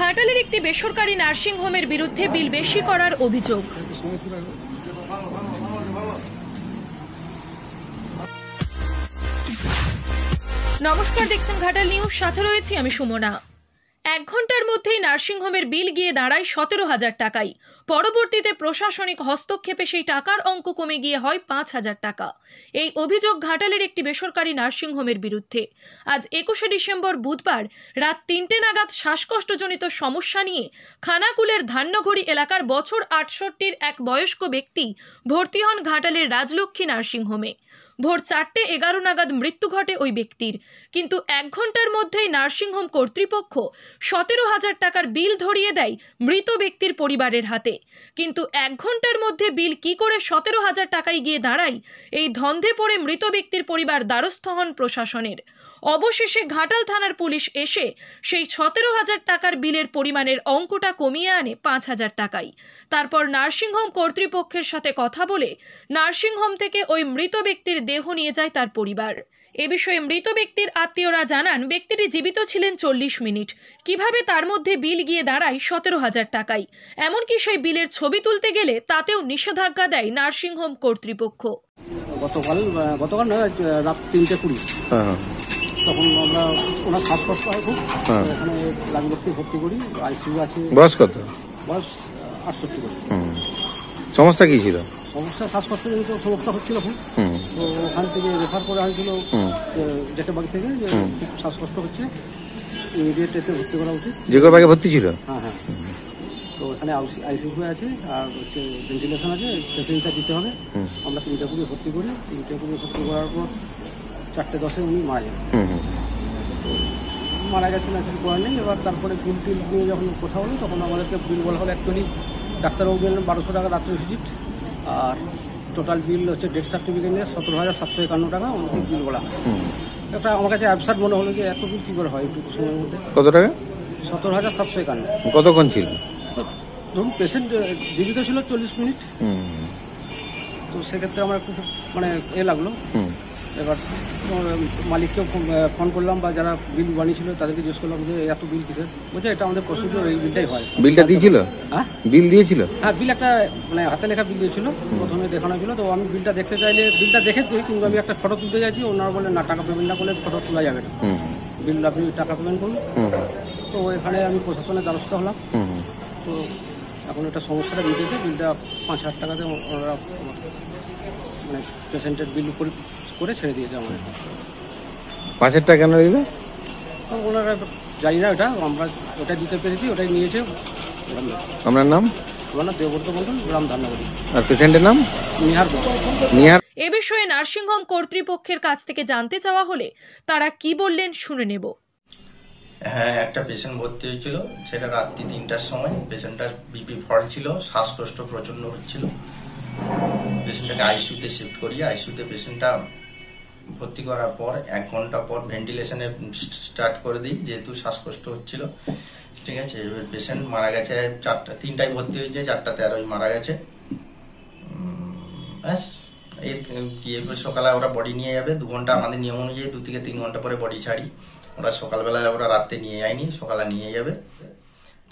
ঘাটালের একটি বেসরকারি নার্সিং হোমের বিরুদ্ধে বিল বেশি করার অভিযোগ। নমস্কার, দেখছেন ঘাটাল নিউজ। সাথে রয়েছি আমি সুমনা। এক ঘণ্টার মধ্যেই নার্সিংহোমের বিল গিয়ে দাঁড়ায় সতেরো হাজার টাকাই পরবর্তীতে প্রশাসনিক হস্তক্ষেপে সেই টাকার অঙ্ক কমে গিয়ে হয় পাঁচ হাজার টাকা। এই অভিযোগ ঘাটালের একটি বেসরকারি নার্সিংহোমের বিরুদ্ধে। আজ একুশে ডিসেম্বর বুধবার রাত তিনটে নাগাদ শ্বাসকষ্টজনিত সমস্যা নিয়ে খানাকুলের ধান্যঘড়ি এলাকার বছর আটষট্টির এক বয়স্ক ব্যক্তি ভর্তি হন ঘাটালের রাজলক্ষ্মী নার্সিংহোমে। ভোর চারটে এগারো নাগাদ মৃত্যু ঘটে ওই ব্যক্তির। কিন্তু এক ঘণ্টার মধ্যেই নার্সিংহোম কর্তৃপক্ষ সতেরো হাজার টাকার বিল ধরিয়ে দেয় মৃত ব্যক্তির পরিবারের হাতে। কিন্তু এক ঘণ্টার মধ্যে বিল কি করে সতেরো হাজার টাকায় গিয়ে দাঁড়ায়, এই ধন্ধে পড়ে মৃত ব্যক্তির পরিবার দ্বারস্থ হন প্রশাসনের। অবশেষে ঘাটাল থানার পুলিশ এসে সেই সতেরো হাজার টাকার বিলের পরিমাণের অঙ্কটা কমিয়ে আনে পাঁচ হাজার টাকায়। তারপর নার্সিংহোম কর্তৃপক্ষের সাথে কথা বলে নার্সিংহোম থেকে ওই মৃত ব্যক্তির দেহ নিয়ে যায় তার পরিবার। এ বিষয়ে মৃত ব্যক্তির আত্মীয়রা জানান ব্যক্তিটি জীবিত ছিলেন চল্লিশ মিনিট। কীভাবে তার মধ্যে বিল গিয়ে দাঁড়ায় সতেরো হাজার টাকায়। এমনকি সেই বিলের ছবি তুলতে গেলে তাতেও নিষেধাজ্ঞা দেয় নার্সিংহোম কর্তৃপক্ষ। গতকাল গতকাল নয় রাত তিনটে কুড়ি। হ্যাঁ তখন আমরা ওনার শ্বাসকষ্ট হয় খুব। হ্যাঁ। ভর্তি করি আইসিইউ আছে। বয়স কত? বয়স আটষট্টি হুম। সমস্যা কি ছিল? সমস্যা শ্বাসকষ্টজনিত সমস্যা হচ্ছিল খুব। তো ওখান থেকে রেফার করে হয়েছিল হুম। যেটা বাড়ি থেকে যে শ্বাসকষ্ট হচ্ছে। ইমিডিয়েট এতে ভর্তি করা উচিত। যে কোনো বাগে ভর্তি ছিল? হ্যাঁ হ্যাঁ। তো এখানে আইসিইউ আছে আর হচ্ছে ভেন্টিলেশন আছে ফেসিলিটিটা দিতে হবে। আমরা তিনটে কুড়ি ভর্তি করি। তিনটে কুড়ি ভর্তি করার পর চারটে দশে উনি মারা যান। মারা গেছেন কিছু করার নেই। এবার তারপরে বিল টিল নিয়ে যখন কথা হলো তখন আমাদেরকে বিল বলা হলো অ্যাকচুয়ালি ডাক্তারবাবু দিলেন বারোশো টাকা রাত্রে ভিজিট আর টোটাল বিল হচ্ছে ডেথ সার্টিফিকেট নিয়ে সতেরো হাজার সাতশো একান্ন টাকা আমাকে বিল বলা হয়। একটা আমার কাছে অ্যাবসার্ট মনে হলো যে এত বিল কী করে হয় একটু সময়ের মধ্যে? কত টাকা? সতেরো হাজার সাতশো একান্ন। কতক্ষণ ছিল? ধরুন পেশেন্ট জীবিত ছিল চল্লিশ মিনিট। তো সেক্ষেত্রে আমার একটু মানে এ লাগল। এবার উম, মালিককেও ফোন করলাম বা যারা বিল বানিয়েছিল তাদেরকে জিজ্ঞেস করলাম যে এত বিল কিসের? বলছে এটা আমাদের প্রসিডিওর এই বিলটাই হয়। বিলটা দিয়েছিল? হ্যাঁ? বিল দিয়েছিল? হ্যাঁ বিল একটা মানে হাতে লেখা বিল দিয়েছিল প্রথমে দেখানো ছিল তো আমি বিলটা দেখতে চাইলে বিলটা দেখেছি কিন্তু আমি একটা ফটো তুলতে চাইছি ওনারা বললেন না টাকা পেমেন্ট না করলে ফটো তোলা যাবে না। বিল আপনি টাকা পেমেন্ট করুন। তো এখানে আমি প্রশাসনের দ্বারস্থ হলাম। তো এখন এটা সমস্যাটা মিটেছে বিলটা পাঁচ হাজার টাকাতে ওনারা মানে পেশেন্টের বিল করে ছেড়ে দিয়েছে আমাদের। পাঁচ কেন দিল তো ওনারা জানি না ওটা আমরা ওটা দিতে পেরেছি ওটাই নিয়েছে। আপনার নাম? আমার নাম দেবব্রত মন্ডল গ্রাম ধান্নাবাড়ি আর পেশেন্টের নাম? নিহার নিহার এ বিষয়ে নার্সিংহোম কর্তৃপক্ষের কাছ থেকে জানতে চাওয়া হলে তারা কি বললেন শুনে নেব। হ্যাঁ একটা পেশেন্ট ভর্তি হয়েছিল সেটা রাত্রি তিনটার সময়। পেশেন্টটার বিপি ফল্ট ছিল শ্বাসকষ্ট প্রচণ্ড হচ্ছিল। পেশেন্টটাকে আইসিউতে শিফট করি আইসিউতে পেশেন্টটা ভর্তি করার পর এক ঘণ্টা পর ভেন্টিলেশনে স্টার্ট করে দিই, যেহেতু শ্বাসকষ্ট হচ্ছিল। ঠিক আছে, এবার পেশেন্ট মারা গেছে চারটা, তিনটায় ভর্তি হয়েছে, চারটা তেরোই মারা গেছে। ব্যাস, এর সকালে ওরা বডি নিয়ে যাবে, দু ঘণ্টা আমাদের নিয়ম অনুযায়ী দু থেকে তিন ঘণ্টা পরে বডি ছাড়ি। ওরা সকালবেলায় ওরা রাত্রে নিয়ে যায়নি, সকালে নিয়ে যাবে।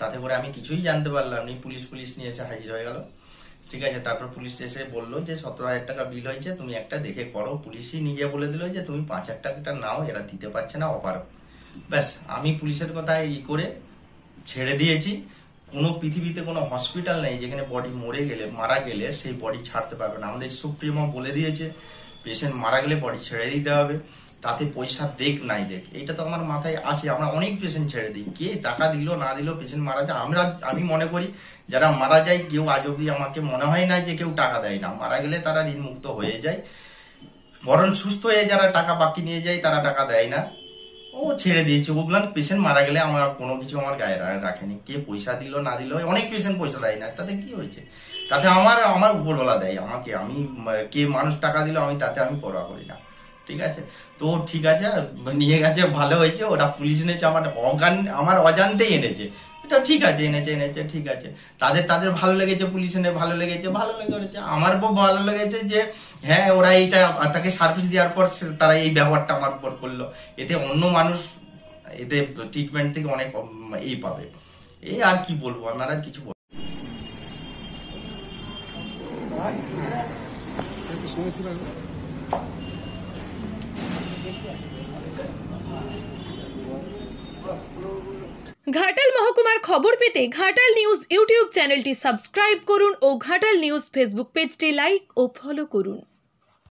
তাতে করে আমি কিছুই জানতে পারলাম নি পুলিশ পুলিশ নিয়ে এসে হাজির হয়ে গেল। ঠিক আছে, তারপর পুলিশ এসে বলল যে সতেরো হাজার টাকা বিল হয়েছে, তুমি একটা দেখে করো। পুলিশই নিজে বলে দিল যে তুমি পাঁচ হাজার টাকাটা নাও, এরা দিতে পারছে না অপারো ব্যাস, আমি পুলিশের কথা ই করে ছেড়ে দিয়েছি। কোনো পৃথিবীতে কোনো হসপিটাল নেই যেখানে বডি মরে গেলে, মারা গেলে সেই বডি ছাড়তে পারবে না। আমাদের সুপ্রিমো বলে দিয়েছে পেশেন্ট মারা গেলে বডি ছেড়ে দিতে হবে। তাতে পয়সা দেখ নাই দেখ। এটা তো আমার মাথায় আছে। আমরা অনেক পেশেন্ট ছেড়ে দিই। কে টাকা দিল, না দিল পেশেন্ট মারা যায়? আমরা, আমি মনে করি, যারা মারা যায়, কেউ আজ অব্দি আমাকে মনে হয় না যে কেউ টাকা দেয় না। মারা গেলে তারা ঋণমুক্ত হয়ে যায়। বরং সুস্থ হয়ে যারা টাকা বাকি নিয়ে যায়, তারা টাকা দেয় না। ও ছেড়ে দিয়েছে। ওগুলো পেশেন্ট মারা গেলে আমার কোনো কিছু আমার গায়ে রাখেনি। কে পয়সা দিল, না দিল, অনেক পেশেন্ট পয়সা দেয় না। তাতে কি হয়েছে? তাতে আমার আমার উপরওয়ালা দেয় আমাকে। আমি, কে মানুষ টাকা দিল, আমি তাতে আমি পরোয়া করি না। ঠিক আছে? তো ঠিক আছে, নিয়ে গেছে, ভালো হয়েছে, ওরা পুলিশ এনেছে, আমার অজ্ঞান আমার অজান্তেই এনেছে। এটা ঠিক আছে, এনেছে এনেছে, ঠিক আছে। তাদের তাদের ভালো লেগেছে, পুলিশ এনে ভালো লেগেছে ভালো লেগেছে। আমার বউ ভালো লেগেছে যে হ্যাঁ ওরা এইটা তাকে সার্ভিস দেওয়ার পর তারা এই ব্যবহারটা আমার উপর করল। এতে অন্য মানুষ, এতে ট্রিটমেন্ট থেকে অনেক এই পাবে। এই আর কি বলব আমার আর কিছু বল- ঘাটাল মহকুমার খবর পেতে ঘাটাল নিউজ ইউটিউব চ্যানেলটি সাবস্ক্রাইব করুন ও ঘাটাল নিউজ ফেসবুক পেজটি লাইক ও ফলো করুন।